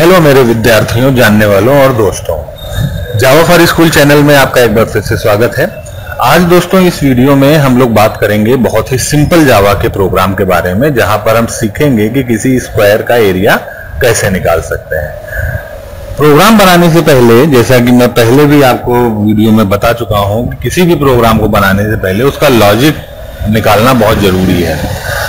Hello मेरे विद्यार्थियों, जानने वालों और दोस्तों। जावा फॉर स्कूल चैनल में आपका एक बार फिर से स्वागत है। आज दोस्तों, इस वीडियो में हम लोग बात करेंगे बहुत ही सिंपल जावा के प्रोग्राम के बारे में, जहाँ पर हम सीखेंगे कि किसी स्क्वायर का एरिया कैसे निकाल सकते हैं। प्रोग्राम बनाने से पहले, जैसा कि मैं पहले भी आपको वीडियो में बता चुका हूँ, कि किसी भी प्रोग्राम को बनाने से पहले उसका लॉजिक निकालना बहुत ज़रूरी है।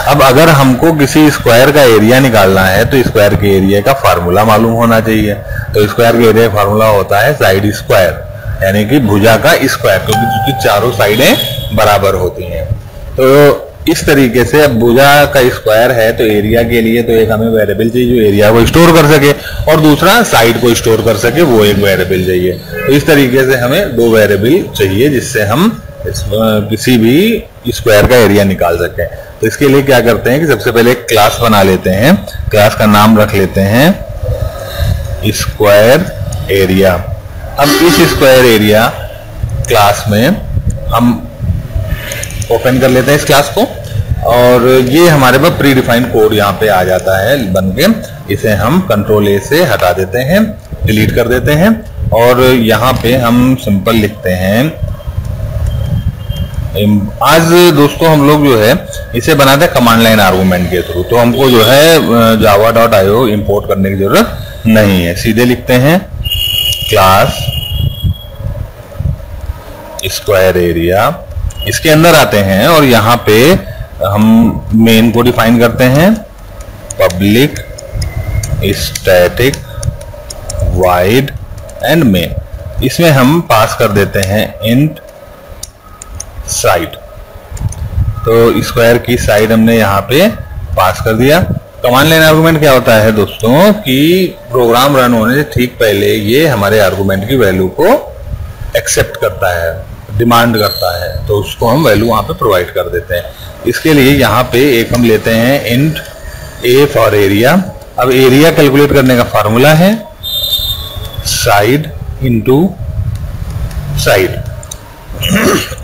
अब अगर हमको किसी स्क्वायर का एरिया निकालना है तो स्क्वायर के एरिया का फार्मूला मालूम होना चाहिए। तो स्क्वायर के एरिया का फार्मूला होता है साइड स्क्वायर यानी कि भुजा का स्क्वायर क्योंकि उसकी चारों साइडें बराबर होती हैं। तो इस तरीके से अब भुजा का स्क्वायर है तो एरिया के लिए तो एक हमें वेरिएबल चाहिए जो एरिया को स्टोर कर सके, और दूसरा साइड को स्टोर कर सके, वो एक वेरिएबल चाहिए। तो इस तरीके से हमें दो वेरिएबल चाहिए, जिससे हम किसी भी स्क्वायर का एरिया निकाल सके। तो इसके लिए क्या करते हैं कि सबसे पहले एक क्लास बना लेते हैं। क्लास का नाम रख लेते हैं स्क्वायर एरिया अब इस स्क्वायर एरिया क्लास में हम ओपन कर लेते हैं इस क्लास को। और ये हमारे पास प्री डिफाइंड कोड यहाँ पे आ जाता है बन के इसे हम कंट्रोल ए से हटा देते हैं डिलीट कर देते हैं। और यहाँ पे हम सिंपल लिखते हैं आज दोस्तों हम लोग जो है, इसे बनाते हैं कमांड लाइन आर्गूमेंट के थ्रू तो हमको जो है जावा डॉट आईओ इम्पोर्ट करने की ज़रूरत नहीं है। सीधे लिखते हैं क्लास स्क्वायर एरिया इसके अंदर आते हैं और यहाँ पे हम मेन को डिफाइन करते हैं public static void and main इसमें हम पास कर देते हैं इंट साइड। तो स्क्वायर की साइड हमने यहाँ पे पास कर दिया। कमांड लाइन आर्गुमेंट क्या होता है दोस्तों कि प्रोग्राम रन होने से ठीक पहले ये हमारे आर्गुमेंट की वैल्यू को एक्सेप्ट करता है डिमांड करता है। तो उसको हम वैल्यू वहाँ पे प्रोवाइड कर देते हैं। इसके लिए यहाँ पे एक हम लेते हैं इंट ए फॉर एरिया अब एरिया कैलकुलेट करने का फार्मूला है side into side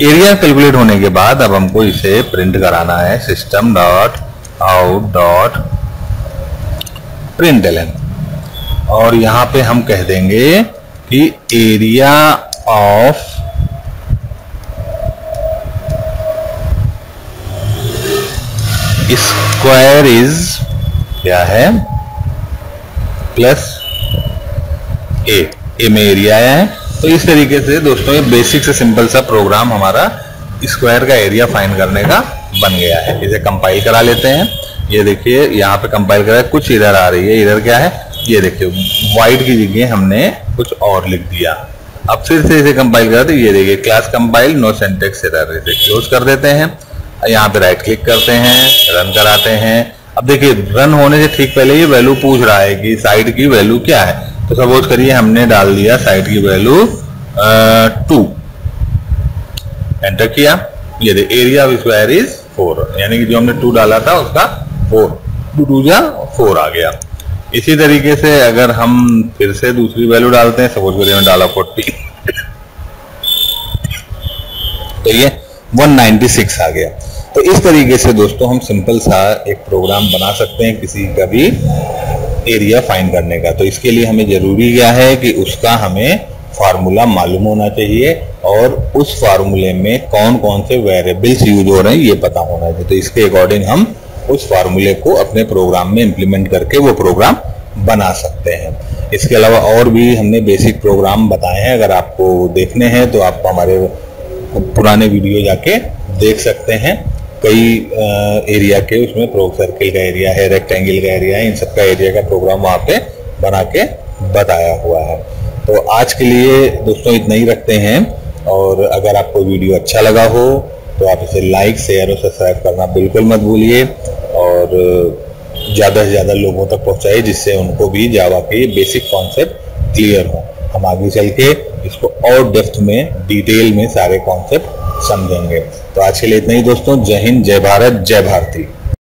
area calculate होने के बाद अब हमको इसे प्रिंट कराना है system dot out dot println और यहाँ पे हम कह देंगे कि एरिया ऑफ़ स्क्वायर इज़ क्या है? प्लस ए ए में एरिया है। तो इस तरीके से दोस्तों, ये बेसिक से सिंपल सा प्रोग्राम हमारा स्क्वायर का एरिया फाइन करने का बन गया है। इसे कंपाइल करा लेते हैं। ये देखिए, यहाँ पे कंपाइल करा कुछ इधर आ रही है, इधर क्या है? ये देखिए वाइट की जगह हमने कुछ और लिख दिया। अब फिर से इसे कंपाइल करा ये देखिए class compile no syntax error इसे क्लोज कर देते हैं। यहाँ पे राइट क्लिक करते हैं रन कराते हैं। अब देखिए रन होने से ठीक पहले ये वैल्यू पूछ रहा है कि साइड की वैल्यू क्या है। तो सपोज़ करिए हमने डाल दिया साइड की वैल्यू टू एंटर किया। ये the area of square is four यानी कि जो हमने टू डाला था, उसका फोर टू टू जा फोर आ गया। इसी तरीके से अगर हम फिर से दूसरी वैल्यू डालते हैं सपोज़ करिए डाला फोर्टी तो ये 196 आ गया। तो इस तरीके से दोस्तों हम सिंपल सा एक प्रोग्राम बना सकते हैं किसी का भी एरिया फाइंड करने का। तो इसके लिए हमें ज़रूरी क्या है कि उसका हमें फार्मूला मालूम होना चाहिए और उस फार्मूले में कौन कौन से वेरिएबल्स यूज़ हो रहे हैं, ये पता होना चाहिए। तो इसके अकॉर्डिंग हम उस फार्मूले को अपने प्रोग्राम में इम्प्लीमेंट करके वो प्रोग्राम बना सकते हैं। इसके अलावा और भी हमने बेसिक प्रोग्राम बताए हैं। अगर आपको देखने हैं तो आप हमारे पुराने वीडियो जाके देख सकते हैं। कई एरिया के उसमें प्रो सर्किल का एरिया है रेक्टेंगल का एरिया है, इन सब का एरिया का प्रोग्राम वहाँ पे बना के बताया हुआ है। तो आज के लिए दोस्तों इतना ही रखते हैं और अगर आपको वीडियो अच्छा लगा हो तो आप इसे लाइक शेयर और सब्सक्राइब करना बिल्कुल मत भूलिए और ज़्यादा से ज़्यादा लोगों तक पहुँचाइए जिससे उनको भी जावा के बेसिक कॉन्सेप्ट क्लियर हो। हम आगे चल के इसको और डेप्थ में डिटेल में सारे कॉन्सेप्ट समझेंगे। तो आज के लिए इतना ही दोस्तों जय हिंद जय भारत जय भारती।